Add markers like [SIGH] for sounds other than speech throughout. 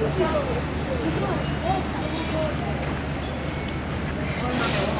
Thank you.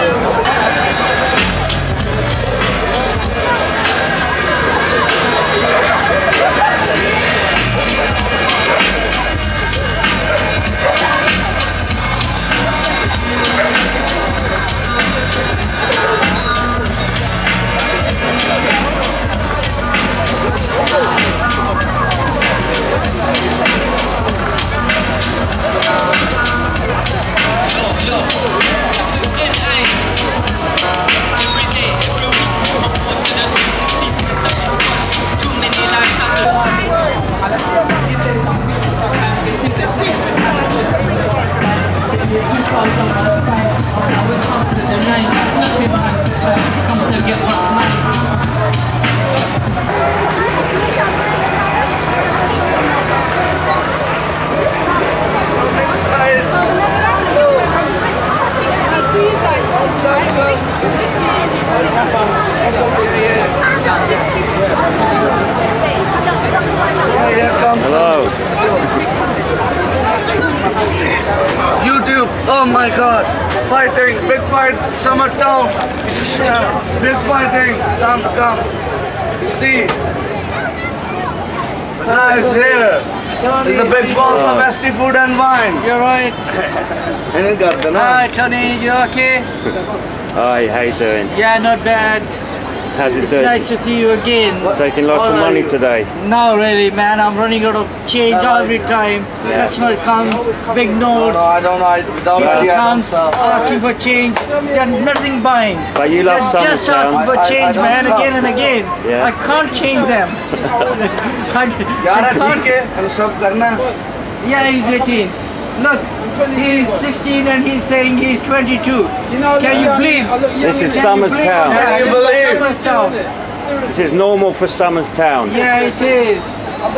Hello. Oh my god, fighting, big fight, summer town, big fighting, come, come, see, guys here, this is the big boss of ST Food and Wine, You're right. and it got the Hi, Tony. You okay? Hi, how you doing? Yeah, not bad. How's it it's nice to see you again. Taking lots of money today. No, really, man. I'm running out of change every time. Yeah. Customer comes, big notes. No, I don't know. I People comes asking for change. They're nothing buying. But you love They're just asking for change, I, I, I man, again and again. Yeah. I can't change them. [LAUGHS] [LAUGHS] Yeah, he's 18. Look, he's 16 and he's saying he's 22. Can you believe? This is Can you Somers believe Town. that? Can you believe? This is normal for Somers Town. Yeah, it is.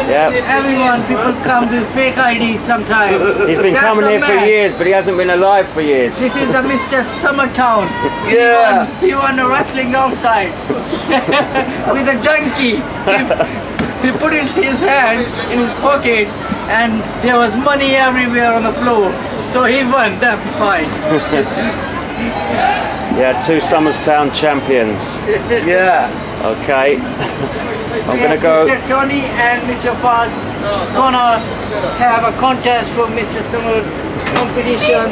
Yeah. Everyone, people come with fake IDs sometimes. He's been That's coming the here for years, but he hasn't been alive for years. This is the Mr. Summertown. [LAUGHS] He Yeah. won, he won a wrestling outside [LAUGHS] with a junkie. He, he put in his hand in his pocket and there was money everywhere on the floor. So he won that fight. [LAUGHS] Yeah, two Somers Town champions. yeah Okay. [LAUGHS] I'm gonna go. Mr. Tony and Mr. Faz gonna have a contest for Mr. Summer competition.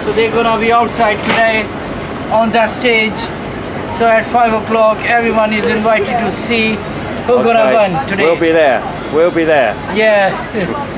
So they're gonna be outside today on that stage. So at five o'clock, everyone is invited to see who's gonna win today. We'll be there. We'll be there. yeah. [LAUGHS]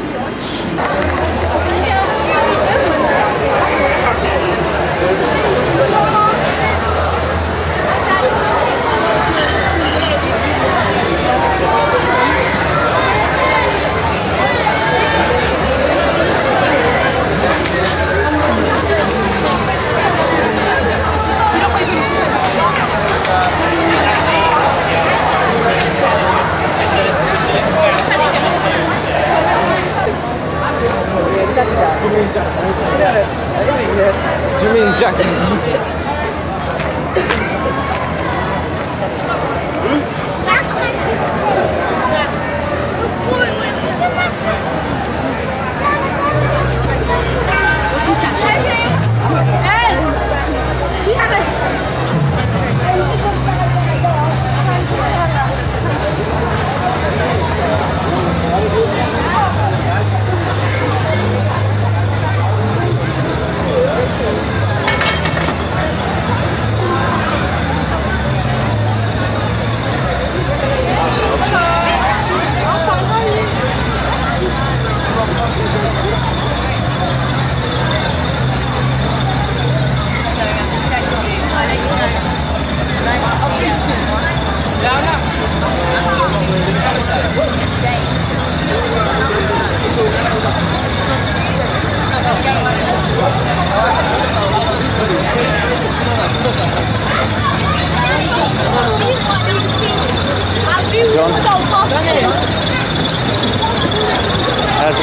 John? [LAUGHS]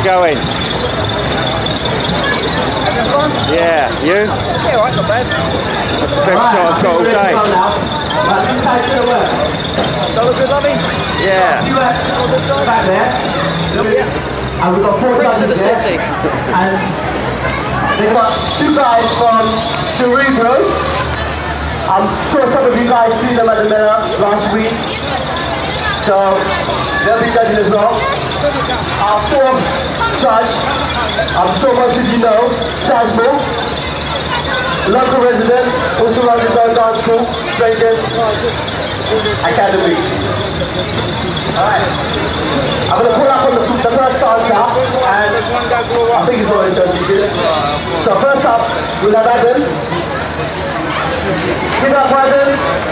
going? Yeah, you? yeah right not bad That's the best shot I've got all day. that look good lovey Yeah. back there. And we've got four Prince of the there. city And they've got two guys from Cerebro. I'm sure some of you guys seen them at the Miller last week. So they'll be judging as well. Our fourth judge, I'm most of you know, Jasmine. Local resident, his own dance school, Strangers Academy. Alright. I'm to pull up on the, the first dancer and I think he's already introduced So first up, we'll have Adam. Give up Adam.